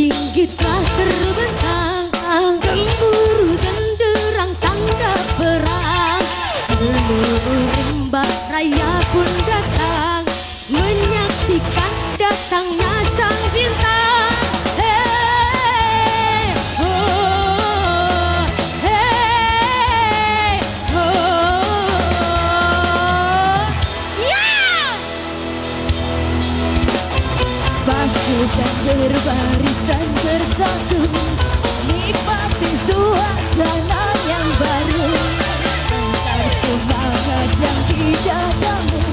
Singgitlah terbentang. Berbarisan bersatu, bersatu Nikmati suasana yang baru. Antar semangat yang tidak kamu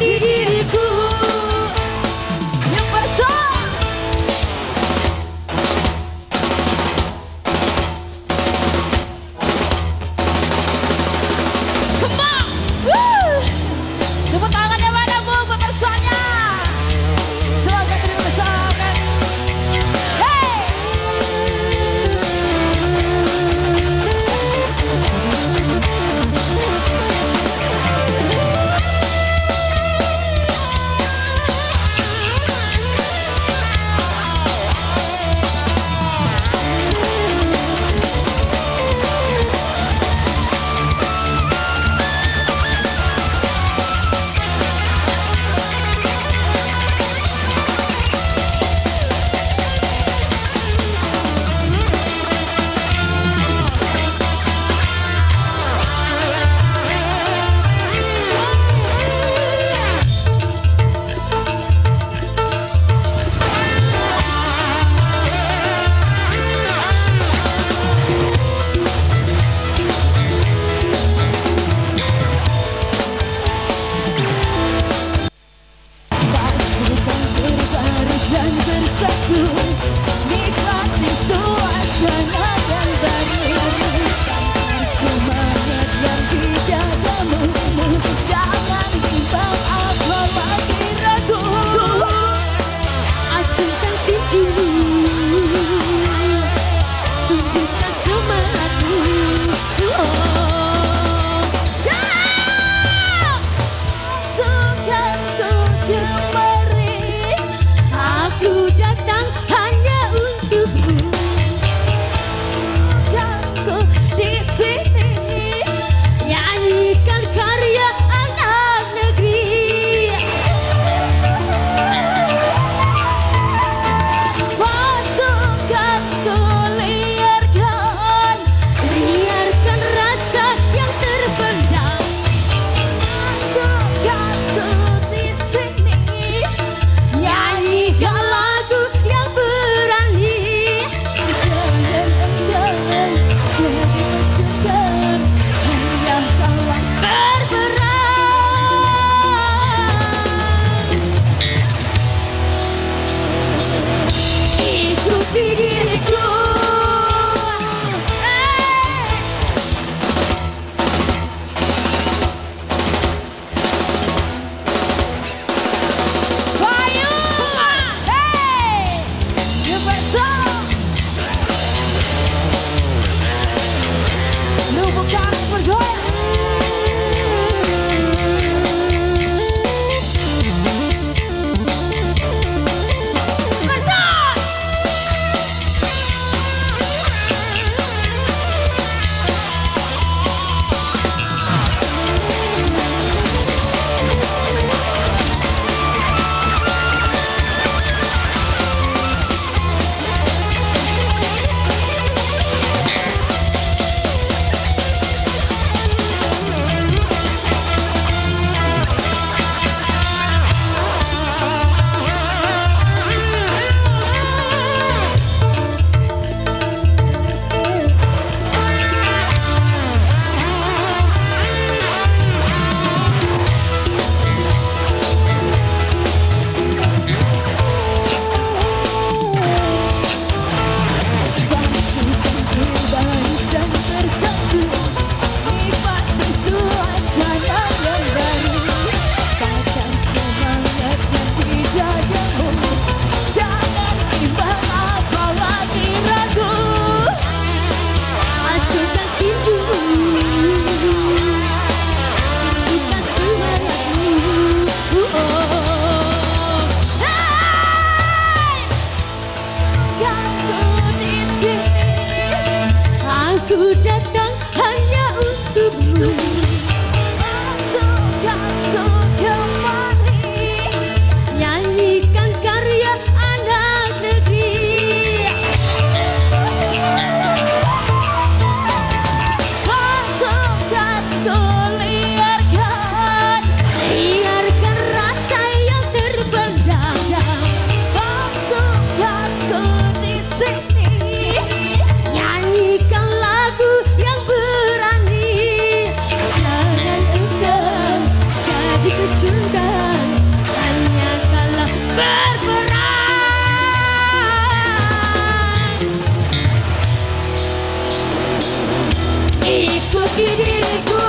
Do you? you. Keep it